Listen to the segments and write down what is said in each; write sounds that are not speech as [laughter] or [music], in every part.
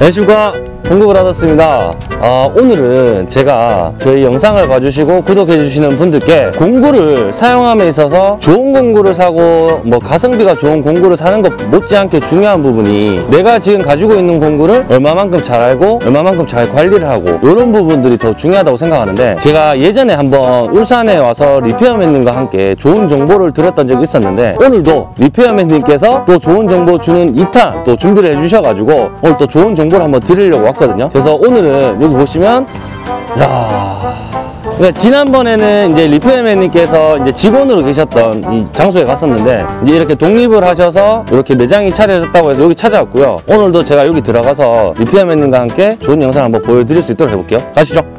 안녕하십니까 공급을 받았습니다. 아, 오늘은 제가 저희 영상을 봐주시고 구독해주시는 분들께 공구를 사용함에 있어서 좋은 공구를 사고 뭐 가성비가 좋은 공구를 사는 것 못지않게 중요한 부분이 내가 지금 가지고 있는 공구를 얼마만큼 잘 알고 얼마만큼 잘 관리를 하고 이런 부분들이 더 중요하다고 생각하는데 제가 예전에 한번 울산에 와서 리페어맨님과 함께 좋은 정보를 들었던 적이 있었는데 오늘도 리페어맨님께서 또 좋은 정보 주는 2탄 또 준비를 해주셔가지고 오늘 또 좋은 정보를 한번 드리려고 왔 거든요 그래서 오늘은 여기 보시면 야 그러니까 지난번에는 이제 리페어맨님께서 이제 직원으로 계셨던 이 장소에 갔었는데 이제 이렇게 독립을 하셔서 이렇게 매장이 차려졌다고 해서 여기 찾아왔고요. 오늘도 제가 여기 들어가서 리페어맨님과 함께 좋은 영상 한번 보여드릴 수 있도록 해볼게요. 가시죠.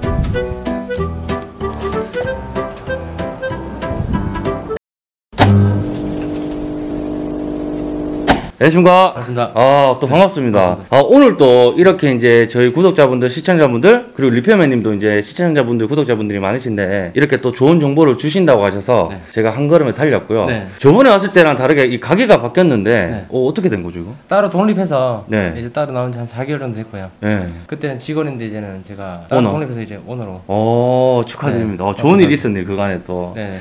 안녕하십니까. 반갑습니다. 아, 또 반갑습니다. 아, 오늘 또 이렇게 이제 저희 구독자분들, 시청자분들, 그리고 리페어맨님도 이제 시청자분들, 구독자분들이 많으신데, 이렇게 또 좋은 정보를 주신다고 하셔서 네. 제가 한 걸음에 달렸고요. 네. 저번에 왔을 때랑 다르게 이 가게가 바뀌었는데, 네. 어, 어떻게 된 거죠, 이거? 따로 독립해서 네. 이제 따로 나온 지 한 4개월 정도 됐고요. 예. 그때는 직원인데 이제는 제가 따로 오너. 독립해서 이제 오너로. 어, 축하드립니다. 네. 어, 좋은 일이 있었네요, 그간에 또. 네.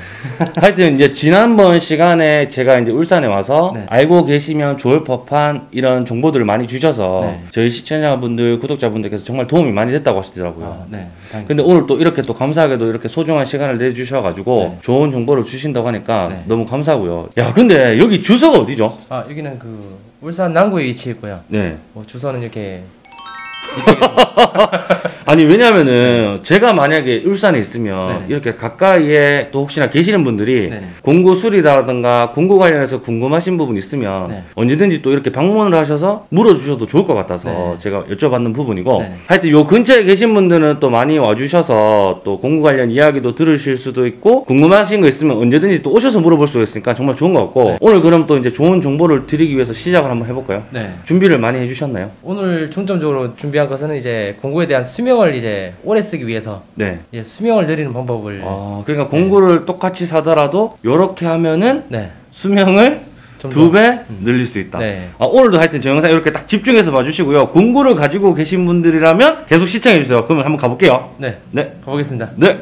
하여튼 이제 지난번 시간에 제가 이제 울산에 와서 네. 알고 계시면 좋을 법한 이런 정보들을 많이 주셔서 네. 저희 시청자분들, 구독자분들께서 정말 도움이 많이 됐다고 하시더라고요. 아, 네. 근데 오늘 또 이렇게 또 감사하게도 이렇게 소중한 시간을 내주셔가지고 네. 좋은 정보를 주신다고 하니까 네. 너무 감사하고요. 야, 근데 여기 주소가 어디죠? 아, 여기는 그 울산 남구에 위치해 있고요. 네. 뭐 주소는 이렇게 이쪽에 [laughs] 아니, 왜냐면은 제가 만약에 울산에 있으면 네네. 이렇게 가까이에 또 혹시나 계시는 분들이 네네. 공구 수리라든가 공구 관련해서 궁금하신 부분 있으면 네. 언제든지 또 이렇게 방문을 하셔서 물어주셔도 좋을 것 같아서 네. 제가 여쭤봤는 부분이고 네네. 하여튼 요 근처에 계신 분들은 또 많이 와주셔서 또 공구 관련 이야기도 들으실 수도 있고 궁금하신 거 있으면 언제든지 또 오셔서 물어볼 수가 있으니까 정말 좋은 것 같고 네. 오늘 그럼 또 이제 좋은 정보를 드리기 위해서 시작을 한번 해볼까요? 네. 준비를 많이 해주셨나요? 오늘 중점적으로 준비한 것은 이제 공구에 대한 수명을 이제 오래 쓰기 위해서 네. 이제 수명을 늘리는 방법을 아, 그러니까 공구를 똑같이 사더라도 이렇게 하면은 네. 수명을 좀두 더- 배 늘릴 수 있다. 네. 아, 오늘도 하여튼 저 영상 이렇게 딱 집중해서 봐주시고요. 공구를 가지고 계신 분들이라면 계속 시청해주세요. 그러면 한번 가볼게요. 네. 네. 가보겠습니다. 네.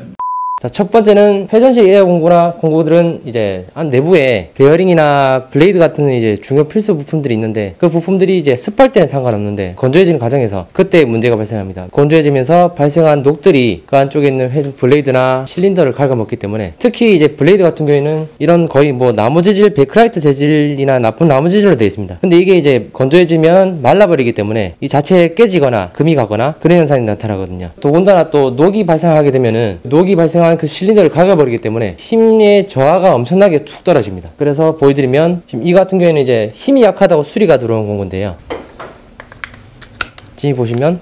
자, 첫 번째는 회전식 에어 공구나 공구들은 이제 안 내부에 베어링이나 blade 같은 이제 중요 필수 부품들이 있는데 그 부품들이 이제 습할 때는 상관없는데 건조해지는 과정에서 그때 문제가 발생합니다. 건조해지면서 발생한 녹들이 그 안쪽에 있는 회 blade나 실린더를 갉아먹기 때문에 특히 이제 blade 같은 경우에는 이런 거의 뭐 나무 재질, 베크라이트 재질이나 나쁜 나무 재질로 되어 있습니다. 근데 이게 이제 건조해지면 말라버리기 때문에 이 자체에 깨지거나 금이 가거나 그런 현상이 나타나거든요. 더군다나 또 녹이 발생하게 되면은 녹이 발생 한 그 실린더를 갈아버리기 때문에 힘의 저하가 엄청나게 툭 떨어집니다. 그래서 보여드리면 지금 이 같은 경우에는 이제 힘이 약하다고 수리가 들어온 건데요. 지금 보시면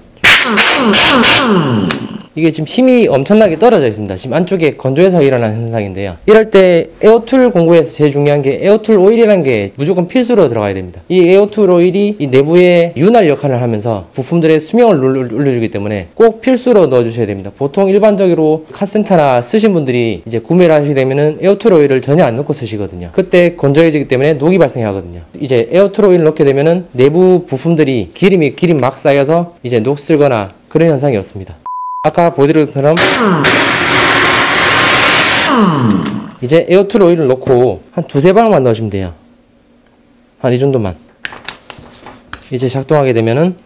이게 지금 힘이 엄청나게 떨어져 있습니다. 지금 안쪽에 건조해서 일어난 현상인데요. 이럴 때 air tool 공구에서 제일 중요한 게 air tool oil이라는 게 무조건 필수로 들어가야 됩니다. 이 air tool oil이 이 내부에 윤활 역할을 하면서 부품들의 수명을 올려주기 때문에 꼭 필수로 넣어주셔야 됩니다. 보통 일반적으로 카센터나 쓰신 분들이 이제 구매를 하시게 되면은 air tool oil을 전혀 안 넣고 쓰시거든요. 그때 건조해지기 때문에 녹이 발생하거든요. 이제 air tool oil을 넣게 되면은 내부 부품들이 기름이 기름 막 쌓여서 이제 녹슬거나 그런 현상이 없습니다. 아까 보여드린 것처럼 이제 air tool oil을 넣고 한 두세 방울만 넣으시면 돼요 한 이 정도만 이제 작동하게 되면은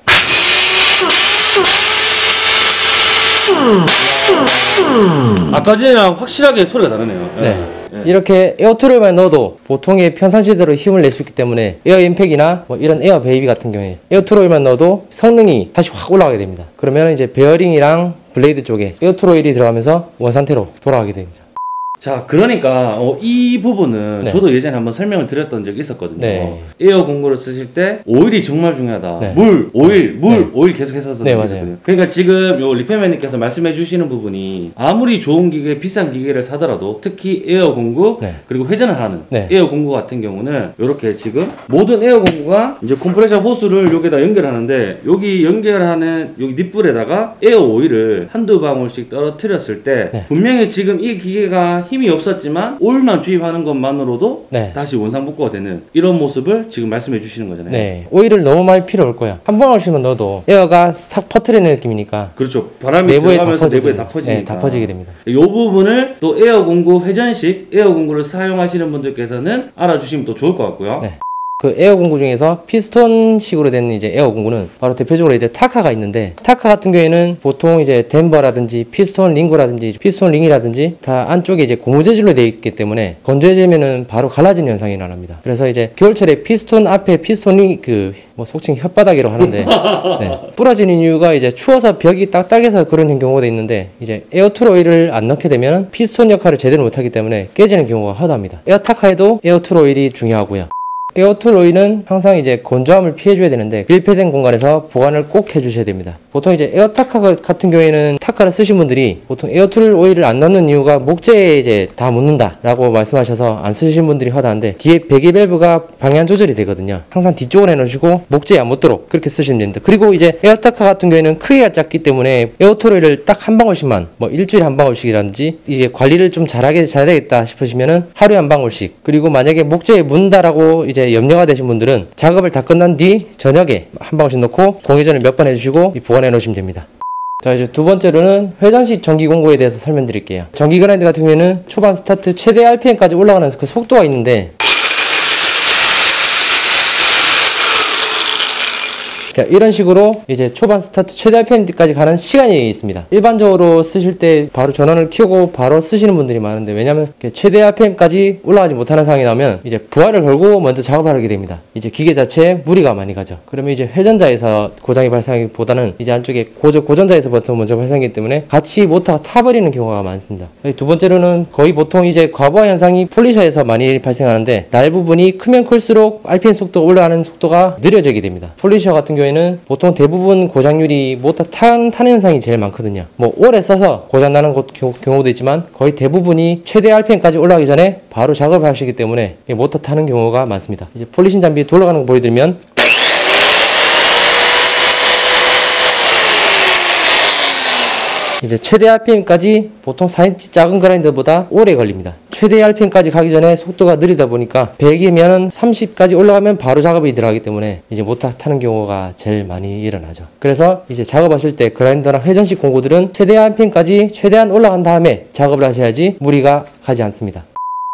아까 전이랑 확실하게 소리가 다르네요. 네. 네. 이렇게 air tool oil만 넣어도 보통의 평상시대로 힘을 낼 수 있기 때문에 air impact이나 뭐 이런 에어 베이비 같은 경우에 air tool oil만 넣어도 성능이 다시 확 올라가게 됩니다 그러면 이제 베어링이랑 blade 쪽에 air tool oil이 들어가면서 원상태로 돌아가게 됩니다 자, 그러니까 어, 이 부분은 네. 저도 예전에 한번 설명을 드렸던 적이 있었거든요. 네. 에어 공구를 쓰실 때 오일이 정말 중요하다. 네. 물, 오일, 물, 네. 오일 계속 했었어요. 네, 맞아요. 그러니까 지금 요 리페어맨님께서 말씀해 주시는 부분이 아무리 좋은 기계, 비싼 기계를 사더라도 특히 에어 공구 네. 그리고 회전을 하는 네. 에어 공구 같은 경우는 이렇게 지금 모든 에어 공구가 이제 컴프레셔 호스를 여기다 연결하는데 여기 연결하는 여기 nipple에다가 에어 오일을 한두 방울씩 떨어뜨렸을 때 네. 분명히 지금 이 기계가 힘이 없었지만 오일만 주입하는 것만으로도 네. 다시 원상복구가 되는 이런 모습을 지금 말씀해 주시는 거잖아요. 네. 오일을 너무 많이 필요 없고요. 한 방울씩만 넣어도 에어가 싹 퍼트리는 느낌이니까 그렇죠. 바람이 내부에 다 들어가면서 퍼지게, 내부에 다 퍼지니까. 네, 다 퍼지게 됩니다. 이 부분을 또 에어 공구 회전식 에어 공구를 사용하시는 분들께서는 알아주시면 또 좋을 것 같고요. 네. 그 에어 공구 중에서 피스톤식으로 된 이제 에어 공구는 바로 대표적으로 이제 타카가 있는데 타카 같은 경우에는 보통 이제 댐퍼라든지 피스톤 링구라든지 피스톤 링이라든지 다 안쪽에 이제 고무 재질로 되어 있기 때문에 건조해지면은 바로 갈라지는 현상이 일어납니다. 그래서 이제 겨울철에 피스톤 앞에 피스톤이 그 뭐 속칭 혓바닥이라고 하는데 [laughs] 네. 부러지는 이유가 이제 추워서 벽이 딱딱해서 그런 경우가 있는데 이제 air tool 오일을 안 넣게 되면 피스톤 역할을 제대로 못하기 때문에 깨지는 경우가 허다합니다. 에어타카에도 air tool 오일이 중요하고요. air tool 오일은 항상 이제 건조함을 피해줘야 되는데 밀폐된 공간에서 보관을 꼭 해주셔야 됩니다. 보통 이제 에어타카 같은 경우에는 타카를 쓰신 분들이 보통 air tool 오일을 안 넣는 이유가 목재에 이제 다 묻는다라고 말씀하셔서 안 쓰신 분들이 허다한데 뒤에 배기 밸브가 방향 조절이 되거든요. 항상 뒤쪽으로 해놓으시고 목재에 안 묻도록 그렇게 쓰시면 됩니다. 그리고 이제 에어타카 같은 경우에는 크기가 작기 때문에 air tool 오일을 딱 한 방울씩만 뭐 일주일에 한 방울씩이라든지 이제 관리를 좀 잘하게 잘해야 되겠다 싶으시면은 하루에 한 방울씩 그리고 만약에 목재에 묻는다라고 이제 염려가 되신 분들은 작업을 다 끝난 뒤 저녁에 한 방울씩 넣고 공회전을 몇 번 해주시고 보관해 놓으시면 됩니다. 자 이제 두 번째로는 회전식 전기 공구에 대해서 설명드릴게요. 전기 그라인드 같은 경우에는 초반 스타트 최대 RPM까지 올라가는 그 속도가 있는데 이런 식으로 이제 초반 스타트 최대 RPM까지 가는 시간이 있습니다. 일반적으로 쓰실 때 바로 전원을 켜고 바로 쓰시는 분들이 많은데 왜냐면 최대 RPM까지 올라가지 못하는 상황이 나면 이제 부하를 걸고 먼저 작업을 하게 됩니다. 이제 기계 자체에 무리가 많이 가죠. 그러면 이제 회전자에서 고장이 발생하기보다는 이제 안쪽에 고정, 고정자에서부터 먼저 발생하기 때문에 같이 모터가 타버리는 경우가 많습니다. 두 번째로는 거의 보통 이제 과부하 현상이 polisher에서 많이 발생하는데 날 부분이 크면 클수록 RPM 속도 올라가는 속도가 느려지게 됩니다. polisher 같은 경우 에는 보통 대부분 고장률이 모터 탄, 타는 현상이 제일 많거든요. 뭐 오래 써서 고장 나는 곳- 경우- 경우도 있지만 거의 대부분이 최대 RPM까지 올라가기 전에 바로 작업을 하시기 때문에 이 모터 타는 경우가 많습니다. 이제 polishing 장비 돌아가는 거 보여드리면 이제 최대 RPM까지 보통 4인치 작은 그라인더보다 오래 걸립니다. 최대 RPM까지 가기 전에 속도가 느리다 보니까 100이면 30까지 올라가면 바로 작업이 들어가기 때문에 이제 모터 타는 경우가 제일 많이 일어나죠. 그래서 이제 작업하실 때 그라인더나 회전식 공구들은 최대 RPM까지 최대한 올라간 다음에 작업을 하셔야지 무리가 가지 않습니다.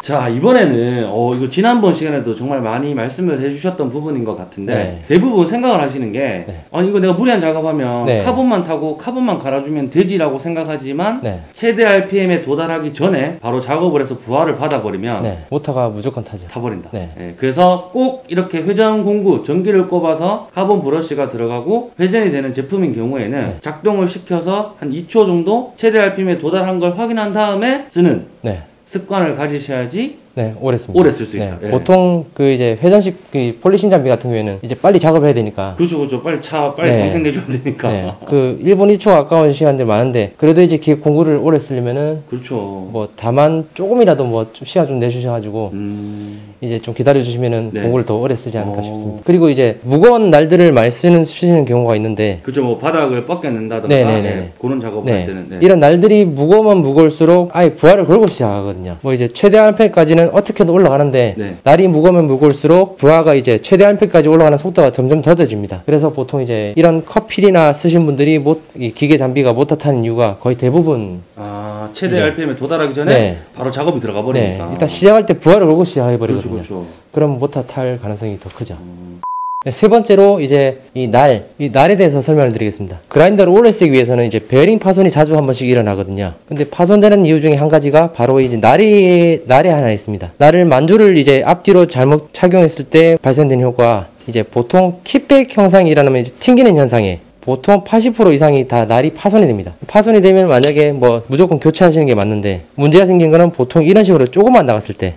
자 이번에는 어 이거 지난번 시간에도 정말 많이 말씀을 해주셨던 부분인 것 같은데 네. 대부분 생각을 하시는 게 네. 아니 이거 내가 무리한 작업하면 네. 카본만 타고 카본만 갈아주면 되지라고 생각하지만 네. 최대 RPM에 도달하기 전에 바로 작업을 해서 부하를 받아버리면 네. 모터가 무조건 타죠. 타버린다. 네. 예, 그래서 꼭 이렇게 회전 공구 전기를 꼽아서 카본 브러쉬가 들어가고 회전이 되는 제품인 경우에는 네. 작동을 시켜서 한 2초 정도 최대 RPM에 도달한 걸 확인한 다음에 쓰는 네. 습관을 가지셔야지 네, 오래 씁니다. 오래 쓸 수 있다. 예. 보통 그 이제 회전식 그 polishing 장비 같은 경우에는 이제 빨리 작업해야 되니까 그렇죠, 그렇죠. 빨리 차, 빨리 네. 방생 내줘야 되니까. 네, 그 1분 1초 아까운 시간들 많은데 그래도 이제 기계 공구를 오래 쓰려면은 그렇죠. 뭐 다만 조금이라도 뭐 좀 시간 좀 내주셔가지고 음, 이제 좀 기다려 주시면은 네. 공구를 더 오래 쓰지 않을까 어. 싶습니다. 그리고 이제 무거운 날들을 많이 쓰는 쓰시는 경우가 있는데 그렇죠. 뭐 바닥을 벗겨낸다든가 네, 네, 네, 예, 네. 그런 작업을 할 네, 때는 네. 이런 날들이 무거우면 무거울수록 아예 부하를 걸고 시작하거든요. 뭐 이제 최대 RPM까지는 어떻게든 올라가는데 네. 날이 무거우면 무거울수록 부하가 이제 최대 RPM까지 올라가는 속도가 점점 더뎌집니다. 그래서 보통 이제 이런 커필이나 쓰신 분들이 못, 이 기계 장비가 못 타는 이유가 거의 대부분 아, 최대 RPM에 도달하기 전에 네. 바로 작업이 들어가 네, 버리니까. 일단 시작할 때 부하를 걸고 시작해 그렇죠, 버리거든요. 그렇죠. 그럼 못탈 가능성이 더 크죠. 음, 네, 세 번째로 이제 이 날, 이 날에 대해서 설명을 드리겠습니다. 그라인더를 오래 쓰기 위해서는 이제 베어링 파손이 자주 한 번씩 일어나거든요. 근데 파손되는 이유 중에 한 가지가 바로 이제 날이, 날에 하나 있습니다. 날을 만주를 이제 앞뒤로 잘못 착용했을 때 발생된 효과, 이제 보통 kickback 현상이 일어나면 이제 튕기는 현상에 보통 80% 이상이 다 날이 파손이 됩니다. 파손이 되면 만약에 뭐 무조건 교체하시는 게 맞는데 문제가 생긴 거는 보통 이런 식으로 조금만 나갔을 때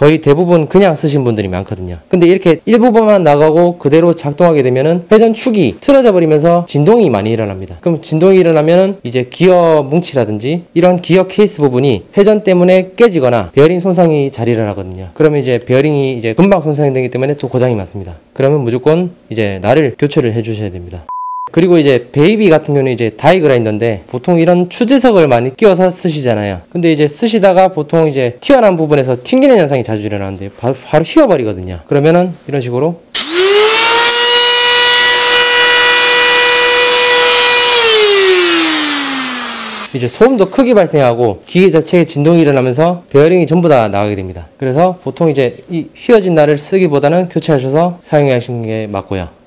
거의 대부분 그냥 쓰신 분들이 많거든요. 근데 이렇게 일부분만 나가고 그대로 작동하게 되면은 회전 축이 틀어져 버리면서 진동이 많이 일어납니다. 그럼 진동이 일어나면은 이제 기어 뭉치라든지 이런 기어 케이스 부분이 회전 때문에 깨지거나 베어링 손상이 잘 일어나거든요. 그러면 이제 베어링이 이제 금방 손상이 되기 때문에 또 고장이 많습니다. 그러면 무조건 이제 날을 교체를 해 주셔야 됩니다. 그리고 이제 베이비 같은 경우는 이제 die 그라인더인데 보통 이런 축지석을 많이 끼워서 쓰시잖아요. 근데 이제 쓰시다가 보통 이제 튀어나온 부분에서 튕기는 현상이 자주 일어나는데 바로, 바로 휘어버리거든요. 그러면은 이런 식으로 이제 소음도 크게 발생하고 기계 자체에 진동이 일어나면서 베어링이 전부 다 나가게 됩니다. 그래서 보통 이제 이 휘어진 날을 쓰기보다는 교체하셔서 사용하시는 게 맞고요.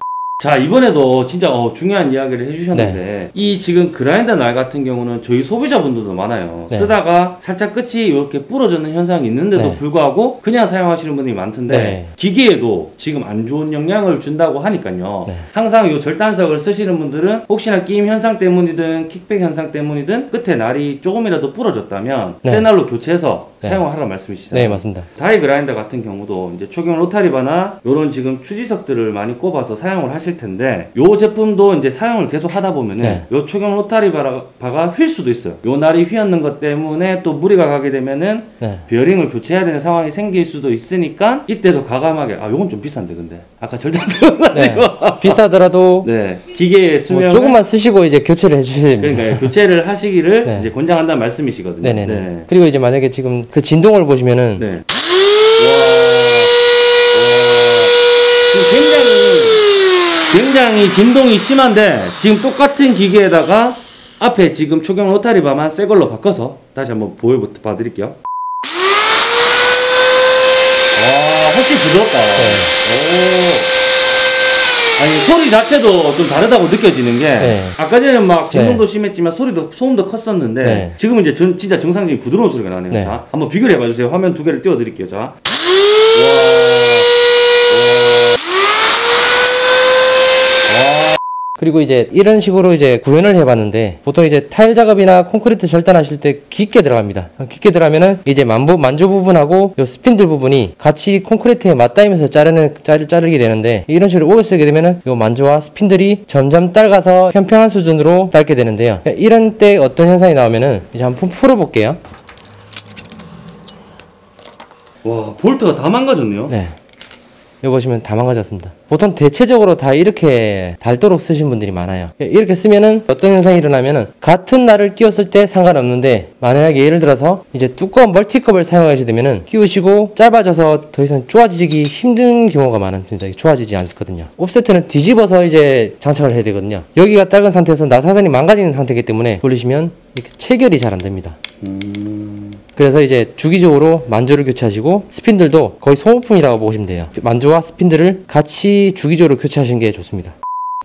자 이번에도 진짜 어, 중요한 이야기를 해주셨는데 네. 이 지금 그라인더 날 같은 경우는 저희 소비자분들도 많아요 네. 쓰다가 살짝 끝이 이렇게 부러지는 현상이 있는데도 네. 불구하고 그냥 사용하시는 분들이 많던데 네. 기계에도 지금 안 좋은 영향을 준다고 하니까요 네. 항상 이 절단석을 쓰시는 분들은 혹시나 끼임 현상 때문이든 kickback 현상 때문이든 끝에 날이 조금이라도 부러졌다면 네. 새 날로 교체해서 네. 사용하라는 말씀이시잖아요 네, 맞습니다. die 그라인더 같은 경우도 이제 초경 rotary burr나 이런 지금 축지석들을 많이 꼽아서 사용을 하실 텐데 요 제품도 이제 사용을 계속 하다 보면은 네. 요 초경 로타리바가 휠 수도 있어요. 요 날이 휘었는 것 때문에 또 무리가 가게 되면은 네. 베어링을 교체해야 되는 상황이 생길 수도 있으니까 이때도 과감하게 아 요건 좀 비싼데 근데 아까 절단석은 네. 비싸더라도 [laughs] 네 기계의 뭐 수명을 조금만 쓰시고 이제 교체를 해주셔야 됩니다. 그러니까 교체를 하시기를 네. 이제 권장한다는 말씀이시거든요. 네네네. 네. 그리고 이제 만약에 지금 그 진동을 보시면은 네. 와, 와. 굉장히, 굉장히 진동이 심한데, 지금 똑같은 기계에다가 앞에 지금 초경 로타리바만 새 걸로 바꿔서 다시 한번 보여 봐 드릴게요. 와, 훨씬 부드럽다. 오. 아니, 소리 자체도 좀 다르다고 느껴지는 게, 네. 아까 전에는 막 진동도 심했지만 소리도, 소음도 컸었는데, 네. 지금 은 이제 전, 진짜 정상적인 부드러운 소리가 나네요. 네. 자, 한번 비교를 해봐 주세요. 화면 두 개를 띄워 드릴게요. 자. 와. 그리고 이제 이런 식으로 이제 구현을 해봤는데 보통 이제 타일 작업이나 콘크리트 절단하실 때 깊게 들어갑니다. 깊게 들어가면은 이제 만부 만조 부분하고 요 스핀들 부분이 같이 콘크리트에 맞닿으면서 자르는 자르 자르게 되는데 이런 식으로 오래 쓰게 되면은 요 만조와 스핀들이 점점 딸가서 평평한 수준으로 닳게 되는데요. 이런 때 어떤 현상이 나오면은 이제 한번 풀어볼게요. 와, 볼트가 다 망가졌네요. 네. 여기 보시면 다 망가졌습니다. 보통 대체적으로 다 이렇게 닳도록 쓰신 분들이 많아요. 이렇게 쓰면은 어떤 현상이 일어나면은 같은 날을 끼웠을 때 상관없는데 만약에 예를 들어서 이제 두꺼운 멀티컵을 사용하시게 되면은 끼우시고 짧아져서 더 이상 좋아지기 힘든 경우가 많습니다. 이게 좋아지지 않거든요. 옵세트는 뒤집어서 이제 장착을 해야 되거든요. 여기가 짧은 상태에서 나사선이 망가지는 상태이기 때문에 돌리시면 이렇게 체결이 잘 안 됩니다. 음, 그래서 이제 주기적으로 만조를 교체하시고 스핀들도 거의 소모품이라고 보시면 돼요. 만조와 스핀들을 같이 주기적으로 교체하시는 게 좋습니다.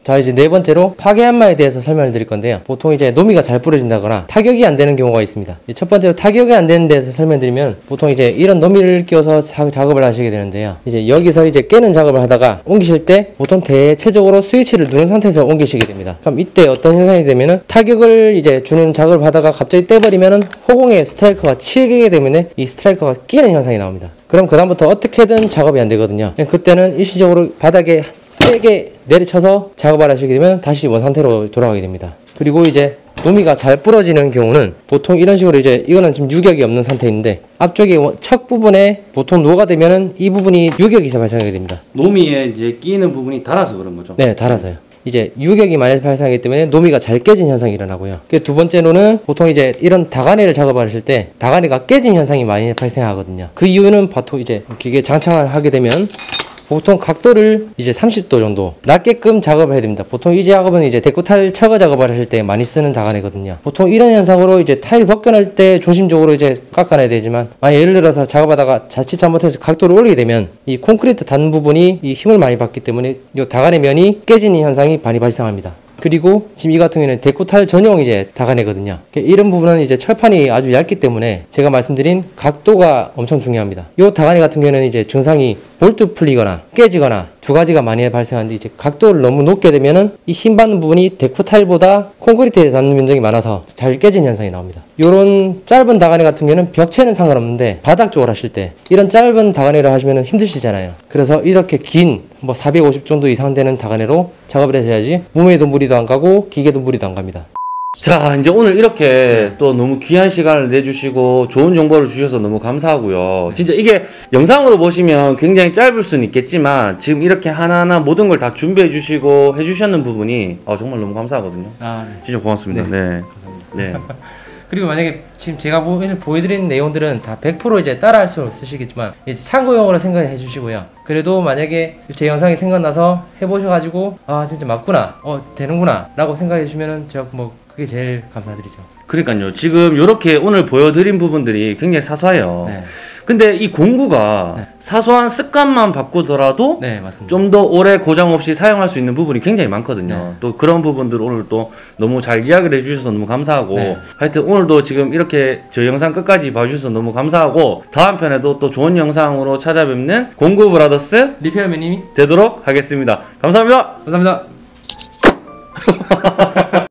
자 이제 네 번째로 파괴 한마에 대해서 설명을 드릴 건데요. 보통 이제 노미가 잘 부러진다거나 타격이 안 되는 경우가 있습니다. 이첫 번째로 타격이 안 되는 데서 설명드리면 보통 이제 이런 노미를 끼워서 사- 작업을 하시게 되는데요. 이제 여기서 이제 깨는 작업을 하다가 옮기실 때 보통 대체적으로 스위치를 누른 상태에서 옮기시게 됩니다. 그럼 이때 어떤 현상이 되면은 타격을 이제 주는 작업을 하다가 갑자기 떼버리면은 허공에 스트라이커가 치게 되면 이 스트라이커가 끼는 현상이 나옵니다. 그럼 그다음부터 어떻게든 작업이 안 되거든요. 그때는 일시적으로 바닥에 세게 내리쳐서 작업을 하시게 되면 다시 원 상태로 돌아가게 됩니다. 그리고 이제 노미가 잘 부러지는 경우는 보통 이런 식으로 이제 이거는 지금 유격이 없는 상태인데 앞쪽에 원- 척 부분에 보통 노후가 되면은 이 부분이 유격이 발생하게 됩니다. 노미에 이제 끼는 부분이 닳아서 그런 거죠. 네, 달아서요. 이제 유격이 많이 발생하기 때문에 노미가 잘 깨진 현상이 일어나고요. 그두 번째로는 보통 이제 이런 다가네를 작업하실 때 다가네가 깨짐 현상이 많이 발생하거든요. 그 이유는 보통 이제 기계 장착을 하게 되면 보통 각도를 이제 30도 정도 낮게끔 작업을 해야 됩니다. 보통 이 작업은 이제 데코타일 철거 작업을 하실 때 많이 쓰는 다가네거든요. 보통 이런 현상으로 이제 타일 벗겨낼 때 조심적으로 이제 깎아내야 되지만 만약 예를 들어서 작업하다가 자칫 잘못해서 각도를 올리게 되면 이 콘크리트 단 부분이 이 힘을 많이 받기 때문에 이 다가네 면이 깨지는 현상이 많이 발생합니다. 그리고 지금 이 같은 경우에는 데코탈 전용 이제 다가네거든요. 이런 부분은 이제 철판이 아주 얇기 때문에 제가 말씀드린 각도가 엄청 중요합니다. 이 다가네 같은 경우에는 이제 증상이 볼트 풀리거나 깨지거나 두 가지가 많이 발생하는데 이제 각도를 너무 높게 되면은 이 힘 받는 부분이 데코탈보다 콘크리트에 닿는 면적이 많아서 잘 깨진 현상이 나옵니다. 이런 짧은 다가네 같은 경우는 벽체는 상관없는데 바닥 쪽을 하실 때 이런 짧은 다가네를 하시면 힘드시잖아요. 그래서 이렇게 긴 뭐 450 정도 이상 되는 다가네로 작업을 하셔야지 몸에도 무리도 안 가고 기계도 무리도 안 갑니다. 자, 이제 오늘 이렇게 또 너무 귀한 시간을 내주시고 좋은 정보를 주셔서 너무 감사하고요. 진짜 이게 영상으로 보시면 굉장히 짧을 수는 있겠지만 지금 이렇게 하나하나 모든 걸 다 준비해 주시고 해 주셨는 부분이 어, 정말 너무 감사하거든요. 아, 진짜 고맙습니다. 네. 네. [laughs] 그리고 만약에 지금 제가 보- 오늘 보여드리는 내용들은 다 100% 이제 따라할 수 쓰시겠지만 이제 참고용으로 생각해 주시고요. 그래도 만약에 제 영상이 생각나서 해보셔가지고 아 진짜 맞구나, 어 되는구나라고 생각해 주시면은 제가 뭐 그게 제일 감사드리죠. 그러니까요. 지금 이렇게 오늘 보여드린 부분들이 굉장히 사소해요. 네, 근데 이 공구가 네. 사소한 습관만 바꾸더라도 네. 좀 더 오래 고장 없이 사용할 수 있는 부분이 굉장히 많거든요. 네. 또 그런 부분들 오늘 또 너무 잘 이야기를 해주셔서 너무 감사하고 네. 하여튼 오늘도 지금 이렇게 저 영상 끝까지 봐주셔서 너무 감사하고 다음 편에도 또 좋은 영상으로 찾아뵙는 공구 브라더스 리페어맨님이 되도록 하겠습니다. 감사합니다. 감사합니다. [laughs]